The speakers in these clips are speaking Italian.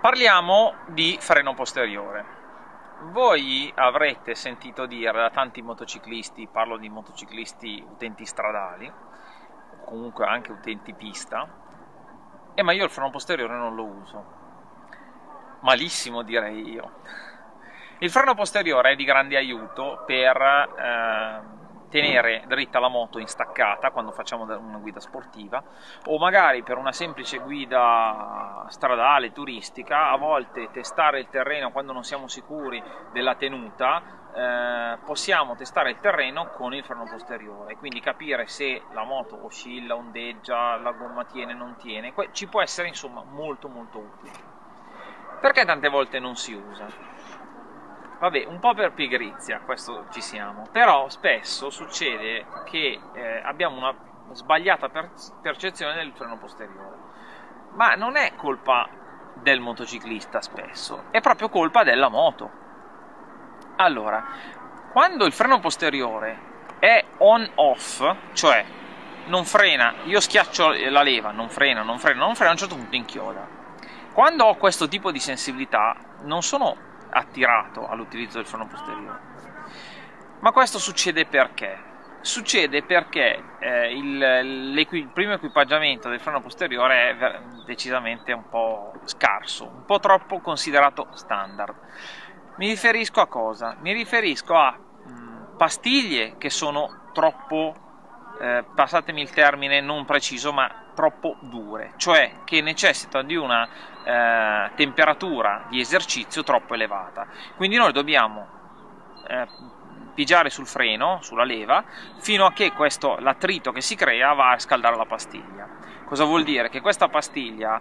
Parliamo di freno posteriore. Voi avrete sentito dire da tanti motociclisti, parlo di motociclisti utenti stradali, comunque anche utenti pista, eh, ma io il freno posteriore non lo uso. Malissimo direi io. Il freno posteriore è di grande aiuto per eh, tenere dritta la moto in staccata quando facciamo una guida sportiva o magari per una semplice guida stradale, turistica, a volte testare il terreno quando non siamo sicuri della tenuta, eh, possiamo testare il terreno con il freno posteriore, quindi capire se la moto oscilla, ondeggia, la gomma tiene, non tiene, ci può essere insomma molto molto utile. Perché tante volte non si usa? Vabbè, un po' per pigrizia, questo ci siamo, però spesso succede che eh, abbiamo una sbagliata per- percezione del freno posteriore, ma non è colpa del motociclista spesso, è proprio colpa della moto. Allora, quando il freno posteriore è on-off, cioè non frena, io schiaccio la leva, non frena, non frena, non frena, a un certo punto inchioda. Quando ho questo tipo di sensibilità, non sono attirato all'utilizzo del freno posteriore. Ma questo succede perché? Succede perché eh, il, il, primo equipaggiamento del freno posteriore è decisamente un po' scarso, un po' troppo considerato standard. Mi riferisco a cosa? Mi riferisco a mh, pastiglie che sono troppo, eh, passatemi il termine non preciso, ma troppo dure, cioè che necessitano di una eh, temperatura di esercizio troppo elevata. Quindi noi dobbiamo eh, pigiare sul freno, sulla leva, fino a che questo, l'attrito che si crea va a scaldare la pastiglia. Cosa vuol dire? Che questa pastiglia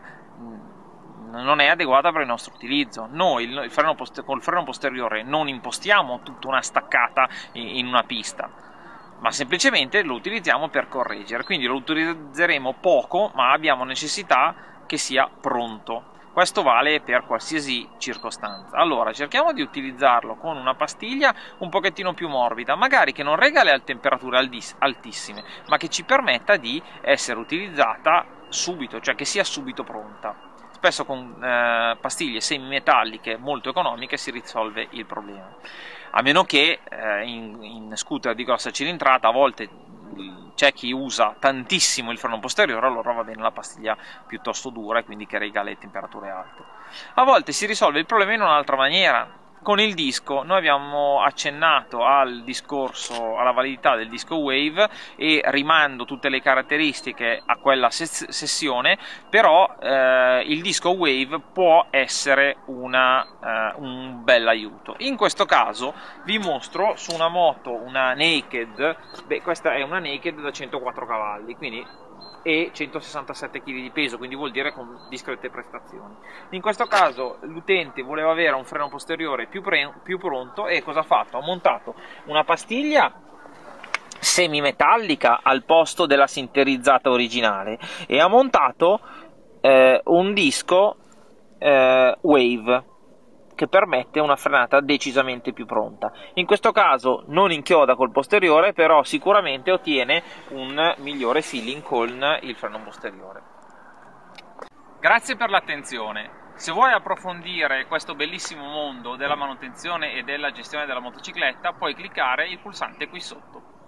non è adeguata per il nostro utilizzo. Noi il freno poster- col freno posteriore non impostiamo tutta una staccata in una pista ma semplicemente lo utilizziamo per correggere, quindi lo utilizzeremo poco, ma abbiamo necessità che sia pronto. Questo vale per qualsiasi circostanza. Allora, cerchiamo di utilizzarlo con una pastiglia un pochettino più morbida, magari che non regale a temperature altissime, ma che ci permetta di essere utilizzata subito, cioè che sia subito pronta. Spesso con eh, pastiglie semimetalliche molto economiche si risolve il problema a meno che eh, in, in, scooter di grossa cilindrata a volte c'è chi usa tantissimo il freno posteriore, allora va bene la pastiglia piuttosto dura e quindi che rega le temperature alte. A volte si risolve il problema in un'altra maniera, con il disco noi abbiamo accennato al discorso, alla validità del disco Wave e rimando tutte le caratteristiche a quella ses- sessione, però eh, il disco Wave può essere una, eh, un bel aiuto. In questo caso vi mostro su una moto, una Naked, beh questa è una Naked da 104 cavalli, quindi e 167 kg di peso, quindi vuol dire con discrete prestazioni. In questo caso l'utente voleva avere un freno posteriore più, pre- più pronto e cosa ha fatto? Ha montato una pastiglia semimetallica al posto della sinterizzata originale e ha montato eh, un disco eh, Wave che permette una frenata decisamente più pronta. In questo caso non inchioda col posteriore, però sicuramente ottiene un migliore feeling con il freno posteriore. Grazie per l'attenzione. Se vuoi approfondire questo bellissimo mondo della manutenzione e della gestione della motocicletta, puoi cliccare il pulsante qui sotto.